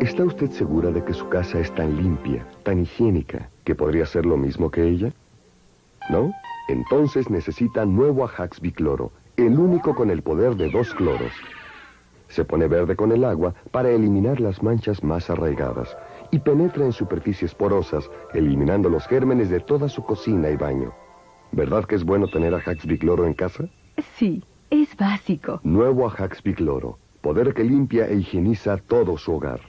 ¿Está usted segura de que su casa es tan limpia, tan higiénica, que podría ser lo mismo que ella? ¿No? Entonces necesita nuevo Ajax Bicloro, el único con el poder de dos cloros. Se pone verde con el agua para eliminar las manchas más arraigadas y penetra en superficies porosas, eliminando los gérmenes de toda su cocina y baño. ¿Verdad que es bueno tener Ajax Bicloro en casa? Sí, es básico. Nuevo Ajax Bicloro, poder que limpia e higieniza todo su hogar.